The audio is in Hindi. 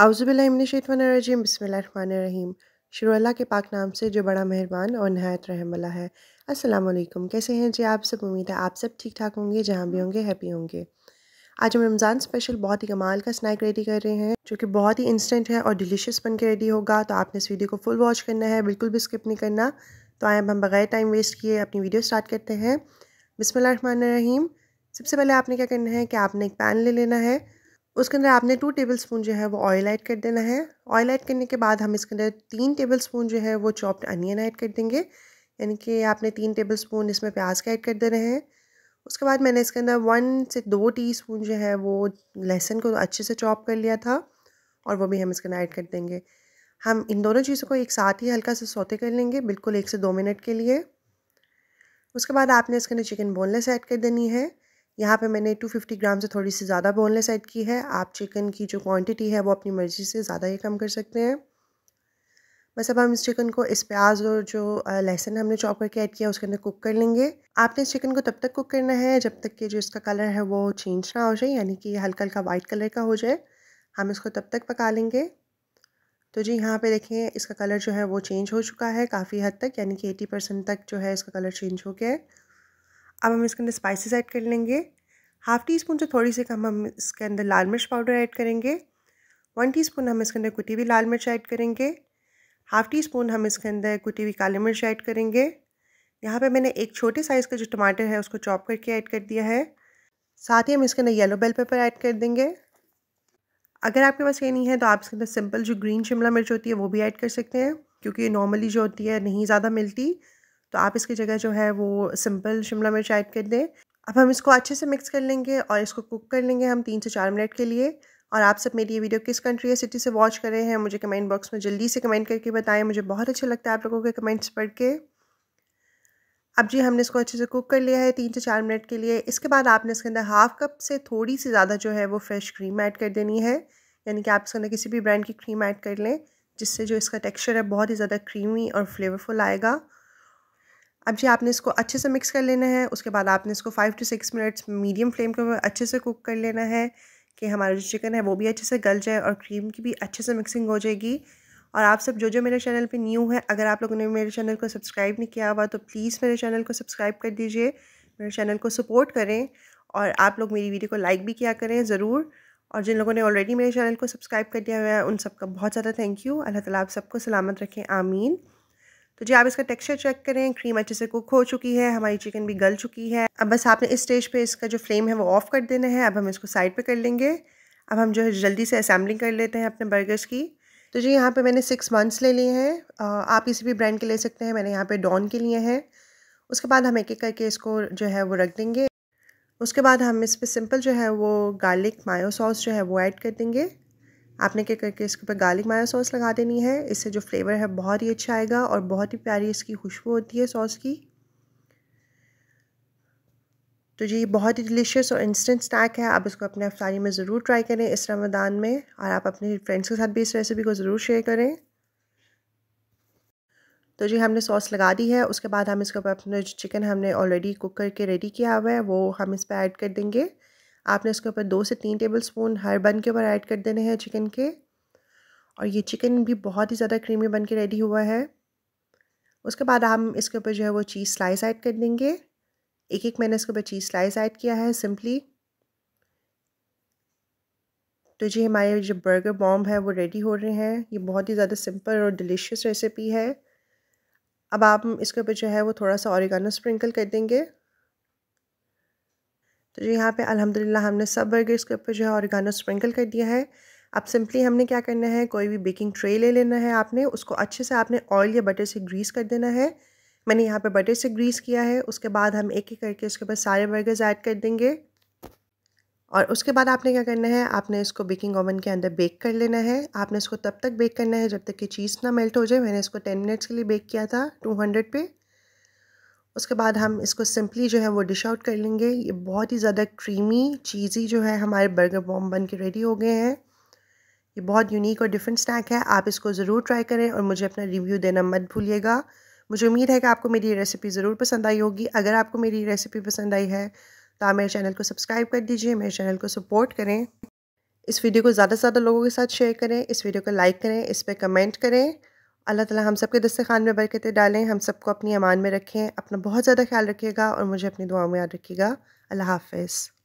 आउज़बिल्लिमिनशैतानिर्रजीम बिस्मिल्लाहिर्रहमानिर्रहीम। शुरू अल्लाह के पाक नाम से जो बड़ा मेहरबान और नहायत रहम वाला है। अस्सलाम वालेकुम। कैसे हैं जी आप सब? उम्मीद है आप सब ठीक ठाक होंगे, जहाँ भी होंगे, हैप्पी होंगे। आज हम रमज़ान स्पेशल बहुत ही कमाल का स्नैक रेडी कर रहे हैं, जो कि बहुत ही इंस्टेंट है और डिलीशियस बन के रेडी होगा। तो आपने इस वीडियो को फुल वॉच करना है, बिल्कुल भी स्किप नहीं करना। तो आए हम बगैर टाइम वेस्ट किए अपनी वीडियो स्टार्ट करते हैं। बिस्मिल्लाहिर्रहमानिर्रहीम। सबसे पहले आपने क्या करना है कि आपने एक पैन ले लेना है। उसके अंदर आपने टू टेबल स्पून जो है वो ऑयल ऐड कर देना है। ऑयल ऐड करने के बाद हम इसके अंदर तीन टेबल स्पून जो है वो चॉप्ड अनियन ऐड कर देंगे। यानी कि आपने तीन टेबल स्पून इसमें प्याज का ऐड कर देना है। उसके बाद मैंने इसके अंदर वन से दो टी स्पून जो है वो लहसुन को अच्छे से चॉप कर लिया था और वो भी हम इसके अंदर ऐड कर देंगे। हम इन दोनों चीज़ों को एक साथ ही हल्का से सोते कर लेंगे, बिल्कुल एक से दो मिनट के लिए। उसके बाद आपने इसके अंदर चिकन बोनलेस ऐड कर देनी है। यहाँ पे मैंने 250 ग्राम से थोड़ी सी ज़्यादा बोनलेस ऐड की है। आप चिकन की जो क्वांटिटी है, वो अपनी मर्ज़ी से ज़्यादा ही कम कर सकते हैं। बस अब हम इस चिकन को, इस प्याज और जो लहसुन हमने चॉप करके ऐड किया, उसके अंदर कुक कर लेंगे। आपने इस चिकन को तब तक कुक करना है जब तक कि जो इसका कलर है, वो चेंज ना हो जाए, यानी कि हल्का हल्का वाइट कलर का हो जाए। हम इसको तब तक पका लेंगे। तो जी, यहाँ पे देखें इसका कलर जो है, वो चेंज हो चुका है काफ़ी हद तक, यानी कि 80 परसेंट तक जो है इसका कलर चेंज हो गया है। अब हम इसके अंदर स्पाइसेस ऐड कर लेंगे। हाफ़ टी स्पून से थोड़ी सी कम हम इसके अंदर लाल मिर्च पाउडर ऐड करेंगे। वन टीस्पून हम इसके अंदर कुटी हुई लाल मिर्च ऐड करेंगे। हाफ़ टी स्पून हम इसके अंदर कुटी हुई काली मिर्च ऐड करेंगे। यहाँ पे मैंने एक छोटे साइज़ का जो टमाटर है उसको चॉप करके ऐड कर दिया है। साथ ही हम इसके अंदर येलो बेल पेपर ऐड कर देंगे। अगर आपके पास ये नहीं है तो आप इसके अंदर सिंपल जो ग्रीन शिमला मिर्च होती है वो भी ऐड कर सकते हैं, क्योंकि ये नॉर्मली जो होती है नहीं ज़्यादा मिलती। तो आप इसकी जगह जो है वो सिंपल शिमला मिर्च ऐड कर दें। अब हम इसको अच्छे से मिक्स कर लेंगे और इसको कुक कर लेंगे हम तीन से चार मिनट के लिए। और आप सब मेरी ये वीडियो किस कंट्री या सिटी से वॉच कर रहे हैं, मुझे कमेंट बॉक्स में जल्दी से कमेंट करके बताएँ। मुझे बहुत अच्छा लगता है आप लोगों के कमेंट्स पढ़ के। अब जी, हमने इसको अच्छे से कुक कर लिया है तीन से चार मिनट के लिए। इसके बाद आपने इसके अंदर हाफ़ कप से थोड़ी सी ज़्यादा जो है वो फ्रेश क्रीम ऐड कर देनी है। यानी कि आप इसके अंदर किसी भी ब्रांड की क्रीम ऐड कर लें, जिससे जो इसका टेक्सचर है बहुत ही ज़्यादा क्रीमी और फ्लेवरफुल आएगा। अब जी आपने इसको अच्छे से मिक्स कर लेना है, उसके बाद आपने इसको five two six minutes medium flame के ऊपर अच्छे से कुक कर लेना है कि हमारा जो चिकन है वो भी अच्छे से गल जाए और क्रीम की भी अच्छे से मिक्सिंग हो जाएगी। और आप सब जो जो मेरे चैनल पे न्यू है, अगर आप लोगों ने मेरे चैनल को सब्सक्राइब नहीं किया हुआ तो प्लीज़ मेरे चैनल को सब्सक्राइब कर दीजिए, मेरे चैनल को सपोर्ट करें और आप लोग मेरी वीडियो को लाइक भी किया करें ज़रूर। और जिन लोगों ने ऑलरेडी मेरे चैनल को सब्सक्राइब कर दिया हुआ है, उन सबका बहुत ज़्यादा थैंक यू अल्लाह ताला आप सबको सलामत रखें, आमीन। तो जी, आप इसका टेक्सचर चेक करें क्रीम अच्छे से कुक हो चुकी है, हमारी चिकन भी गल चुकी है। अब बस आपने इस स्टेज पे इसका जो फ्लेम है वो ऑफ़ कर देना है, अब हम इसको साइड पे कर लेंगे। अब हम जो है जल्दी से असेंबलिंग कर लेते हैं अपने बर्गर्स की। तो जी, यहाँ पे मैंने सिक्स मंथ्स ले लिए हैं। आप किसी भी ब्रांड के ले सकते हैं, मैंने यहाँ पे डॉन के लिए हैं। उसके बाद हम एक एक करके इसको जो है वो रख देंगे। उसके बाद हम इस पर सिंपल जो है वो गार्लिक मायो सॉस जो है वो ऐड कर देंगे। आपने क्या करके इसके ऊपर गार्लिक माया सॉस लगा देनी है? इससे जो फ्लेवर है बहुत ही अच्छा आएगा और बहुत ही प्यारी इसकी खुशबू होती है सॉस की। तो जी, बहुत ही डिलीशियस और इंस्टेंट स्नैक है। आप इसको अपने अफ्तारी में ज़रूर ट्राई करें इस रमदान में और आप अपने फ्रेंड्स के साथ भी इस रेसिपी को ज़रूर शेयर करें। तो जी, हमने सॉस लगा दी है। उसके बाद हम इसके ऊपर अपने चिकन हमने ऑलरेडी कुक करके रेडी किया हुआ है, वो हम इस पर ऐड कर देंगे। आपने इसके ऊपर दो से तीन टेबल स्पून हर बन के ऊपर ऐड कर देने हैं चिकन के। और ये चिकन भी बहुत ही ज़्यादा क्रीमी बन के रेडी हुआ है। उसके बाद हम इसके ऊपर जो है वो चीज़ स्लाइस ऐड कर देंगे। एक एक मैंने इसके ऊपर चीज़ स्लाइस ऐड किया है सिंपली तो जी हमारे जो बर्गर बॉम्ब है वो रेडी हो रहे हैं। ये बहुत ही ज़्यादा सिंपल और डिलीशियस रेसिपी है। अब आप इसके ऊपर जो है वो थोड़ा सा ऑरिगानो स्प्रिंकल कर देंगे। तो जी यहाँ पे अल्हम्दुलिल्लाह हमने सब बर्गर्स के ऊपर जो है ऑरिगानो स्प्रिंकल कर दिया है। अब सिंपली हमने क्या करना है, कोई भी बेकिंग ट्रे ले लेना है आपने, उसको अच्छे से आपने ऑयल या बटर से ग्रीस कर देना है। मैंने यहाँ पे बटर से ग्रीस किया है, उसके बाद हम एक एक करके उसके ऊपर सारे बर्गर्स ऐड कर देंगे। और उसके बाद आपने क्या करना है, आपने इसको बेकिंग ओवन के अंदर बेक कर लेना है। आपने इसको तब तक बेक करना है जब तक कि चीज़ ना मेल्ट हो जाए। मैंने इसको टेन मिनट्स के लिए बेक किया था, टू हंड्रेड पे। उसके बाद हम इसको सिंपली जो है वो डिश आउट कर लेंगे। ये बहुत ही ज़्यादा क्रीमी चीज़ी जो है हमारे बर्गर बॉम बन के रेडी हो गए हैं। ये बहुत यूनिक और डिफरेंट स्नैक है। आप इसको ज़रूर ट्राई करें और मुझे अपना रिव्यू देना मत भूलिएगा। मुझे उम्मीद है कि आपको मेरी रेसिपी ज़रूर पसंद आई होगी। अगर आपको मेरी रेसिपी पसंद आई है तो आप मेरे चैनल को सब्सक्राइब कर दीजिए, मेरे चैनल को सपोर्ट करें। इस वीडियो को ज़्यादा से ज़्यादा लोगों के साथ शेयर करें, इस वीडियो को लाइक करें, इस पर कमेंट करें। अल्लाह ताला हम सब सबके दस्तखान में बरकतें डालें, हम सबको अपनी अमान में रखें, अपना बहुत ज़्यादा ख्याल रखिएगा और मुझे अपनी दुआओं में याद रखिएगा। अल्लाह हाफ़िज़।